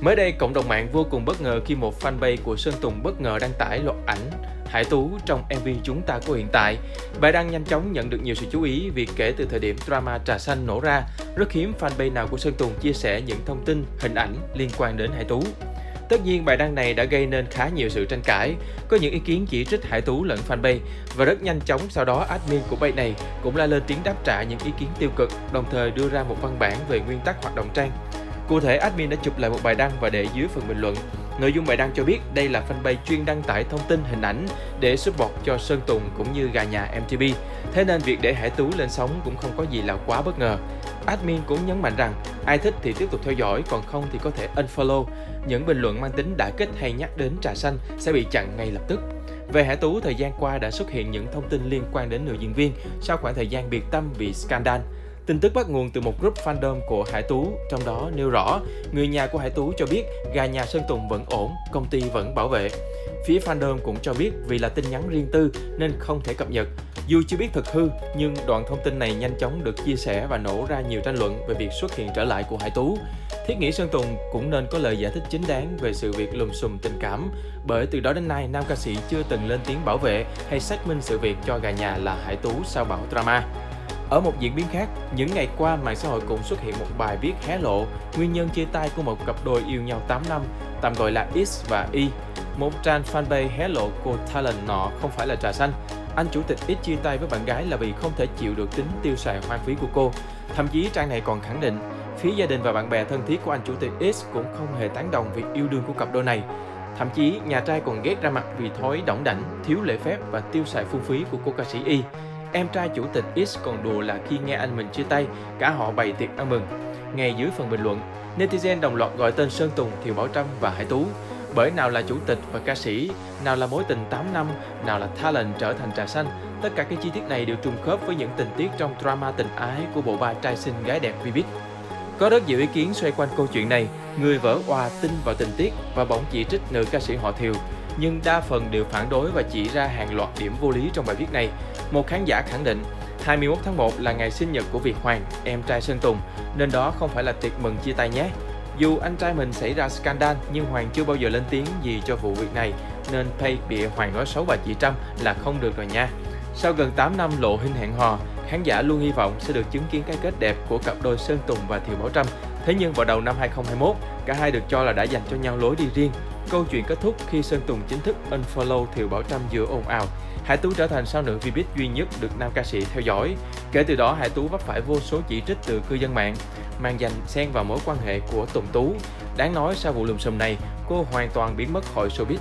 Mới đây, cộng đồng mạng vô cùng bất ngờ khi một fanpage của Sơn Tùng bất ngờ đăng tải loạt ảnh Hải Tú trong MV Chúng ta của hiện tại. Bài đăng nhanh chóng nhận được nhiều sự chú ý vì kể từ thời điểm drama Trà Xanh nổ ra, rất hiếm fanpage nào của Sơn Tùng chia sẻ những thông tin, hình ảnh liên quan đến Hải Tú. Tất nhiên bài đăng này đã gây nên khá nhiều sự tranh cãi. Có những ý kiến chỉ trích Hải Tú lẫn fanpage và rất nhanh chóng sau đó admin của page này cũng la lên tiếng đáp trả những ý kiến tiêu cực, đồng thời đưa ra một văn bản về nguyên tắc hoạt động trang. Cụ thể, admin đã chụp lại một bài đăng và để dưới phần bình luận. Nội dung bài đăng cho biết đây là fanpage chuyên đăng tải thông tin hình ảnh để support cho Sơn Tùng cũng như gà nhà MTB. Thế nên việc để Hải Tú lên sóng cũng không có gì là quá bất ngờ. Admin cũng nhấn mạnh rằng ai thích thì tiếp tục theo dõi, còn không thì có thể unfollow. Những bình luận mang tính đã kích hay nhắc đến trà xanh sẽ bị chặn ngay lập tức. Về Hải Tú, thời gian qua đã xuất hiện những thông tin liên quan đến nữ diễn viên sau khoảng thời gian biệt tâm vì scandal. Tin tức bắt nguồn từ một group fandom của Hải Tú, trong đó nêu rõ người nhà của Hải Tú cho biết gà nhà Sơn Tùng vẫn ổn, công ty vẫn bảo vệ. Phía fandom cũng cho biết vì là tin nhắn riêng tư nên không thể cập nhật. Dù chưa biết thực hư, nhưng đoạn thông tin này nhanh chóng được chia sẻ và nổ ra nhiều tranh luận về việc xuất hiện trở lại của Hải Tú. Thiết nghĩ Sơn Tùng cũng nên có lời giải thích chính đáng về sự việc lùm xùm tình cảm, bởi từ đó đến nay nam ca sĩ chưa từng lên tiếng bảo vệ hay xác minh sự việc cho gà nhà là Hải Tú sau bão drama. Ở một diễn biến khác, những ngày qua mạng xã hội cũng xuất hiện một bài viết hé lộ nguyên nhân chia tay của một cặp đôi yêu nhau 8 năm, tạm gọi là X và Y. Một trang fanpage hé lộ cô talent nọ không phải là trà xanh. Anh chủ tịch X chia tay với bạn gái là vì không thể chịu được tính tiêu xài hoang phí của cô. Thậm chí trang này còn khẳng định, phía gia đình và bạn bè thân thiết của anh chủ tịch X cũng không hề tán đồng việc yêu đương của cặp đôi này. Thậm chí, nhà trai còn ghét ra mặt vì thói đỏng đảnh, thiếu lễ phép và tiêu xài phung phí của cô ca sĩ Y. Em trai chủ tịch X còn đùa là khi nghe anh mình chia tay, cả họ bày tiệc ăn mừng. Ngay dưới phần bình luận, netizen đồng loạt gọi tên Sơn Tùng, Thiều Bảo Trâm và Hải Tú. Bởi nào là chủ tịch và ca sĩ, nào là mối tình 8 năm, nào là talent trở thành trà xanh, tất cả các chi tiết này đều trùng khớp với những tình tiết trong drama tình ái của bộ ba trai xinh gái đẹp Vbiz. Có rất nhiều ý kiến xoay quanh câu chuyện này, người vỡ hòa tin vào tình tiết và bỗng chỉ trích nữ ca sĩ họ Thiều nhưng đa phần đều phản đối và chỉ ra hàng loạt điểm vô lý trong bài viết này. Một khán giả khẳng định 21 tháng 1 là ngày sinh nhật của Việt Hoàng, em trai Sơn Tùng, nên đó không phải là tiệc mừng chia tay nhé. Dù anh trai mình xảy ra scandal nhưng Hoàng chưa bao giờ lên tiếng gì cho vụ việc này, nên pay bịa Hoàng nói xấu bà chị Trâm là không được rồi nha. Sau gần 8 năm lộ hình hẹn hò, khán giả luôn hy vọng sẽ được chứng kiến cái kết đẹp của cặp đôi Sơn Tùng và Thiều Bảo Trâm. Thế nhưng vào đầu năm 2021, cả hai được cho là đã dành cho nhau lối đi riêng. Câu chuyện kết thúc khi Sơn Tùng chính thức unfollow Thiều Bảo Trâm giữa ồn ào. Hải Tú trở thành sao nữ Vbiz duy nhất được nam ca sĩ theo dõi. Kể từ đó, Hải Tú vấp phải vô số chỉ trích từ cư dân mạng, mang danh xen vào mối quan hệ của Tùng Tú. Đáng nói sau vụ lùm xùm này, cô hoàn toàn biến mất khỏi showbiz.